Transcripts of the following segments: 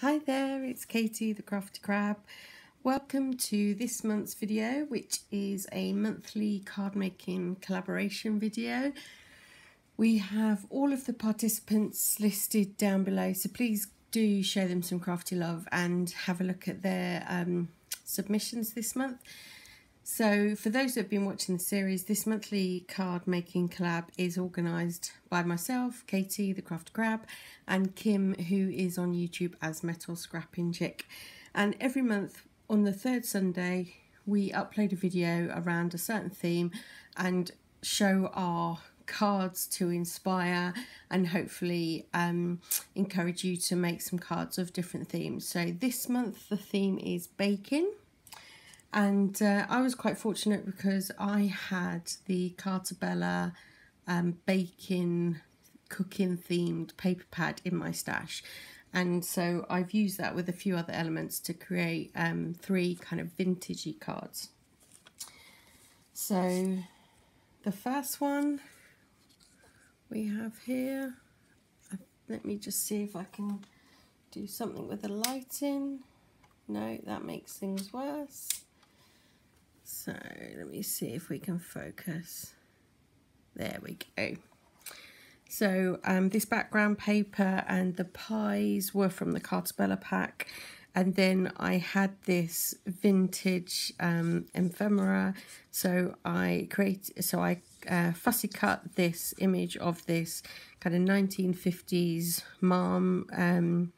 Hi there, it's Katie the Crafty Crabb. Welcome to this month's video, which is a monthly card making collaboration video. We have all of the participants listed down below, so please do show them some crafty love and have a look at their um, submissions this month. So for those who have been watching the series, this monthly card making collab is organised by myself, Katie the Craft Crabb, and Kim who is on YouTube as Metal Scrapping Chick. And every month on the third Sunday we upload a video around a certain theme and show our cards to inspire and hopefully um, encourage you to make some cards of different themes. So this month the theme is baking and uh, I was quite fortunate because I had the Carta Bella um, baking, cooking themed paper pad in my stash. And so I've used that with a few other elements to create um, three kind of vintagey cards. So the first one we have here, uh, let me just see if I can do something with the lighting. No, that makes things worse. So let me see if we can focus. There we go. So um, this background paper and the pies were from the Carta Bella pack. And then I had this vintage um, ephemera. So I create, so I uh, fussy cut this image of this kind of 1950s mom um,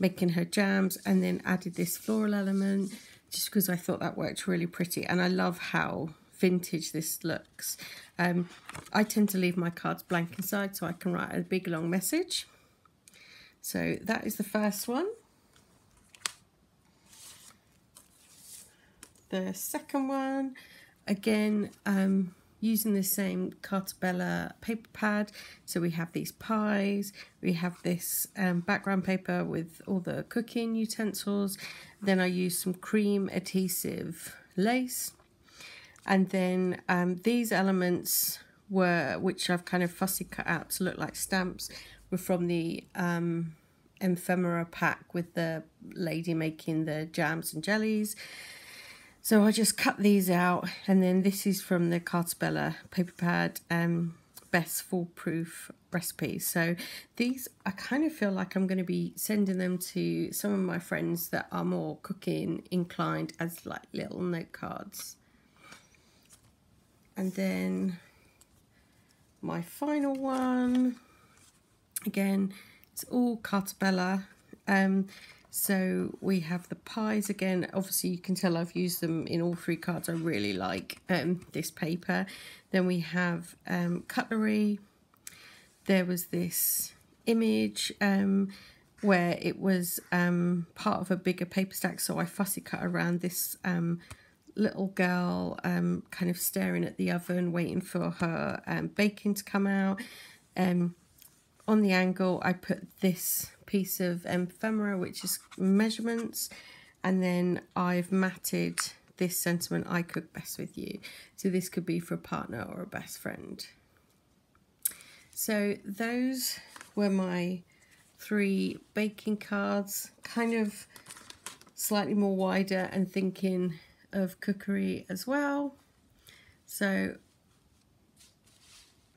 making her jams and then added this floral element just because I thought that worked really pretty and I love how vintage this looks. Um, I tend to leave my cards blank inside so I can write a big long message. So that is the first one. The second one, again, um, using the same Carta Bella paper pad. So we have these pies, we have this um, background paper with all the cooking utensils. Then I use some cream adhesive lace. And then um, these elements were, which I've kind of fussy cut out to look like stamps, were from the um, ephemera pack with the lady making the jams and jellies. So I just cut these out and then this is from the Carta Bella paper pad um, best foolproof recipes. So these I kind of feel like I'm going to be sending them to some of my friends that are more cooking inclined as like little note cards. And then my final one, again, it's all Carta Bella. Um, so we have the pies again. Obviously, you can tell I've used them in all three cards. I really like um, this paper. Then we have um, cutlery. There was this image um, where it was um, part of a bigger paper stack. So I fussy cut around this um, little girl um, kind of staring at the oven, waiting for her um, baking to come out. Um, on the angle, I put this piece of ephemera, which is measurements, and then I've matted this sentiment, I cook best with you. So this could be for a partner or a best friend. So those were my three baking cards, kind of slightly more wider and thinking of cookery as well. So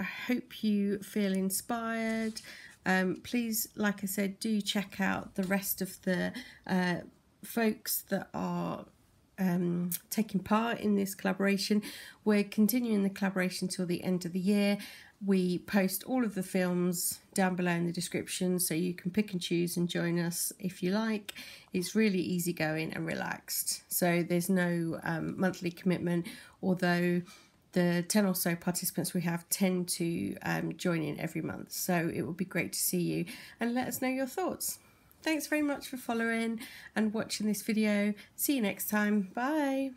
I hope you feel inspired. Um, please, like I said, do check out the rest of the uh, folks that are um, taking part in this collaboration. We're continuing the collaboration till the end of the year. We post all of the films down below in the description so you can pick and choose and join us if you like. It's really easygoing and relaxed. So there's no um, monthly commitment, although the 10 or so participants we have tend to um, join in every month. So it would be great to see you and let us know your thoughts. Thanks very much for following and watching this video. See you next time. Bye.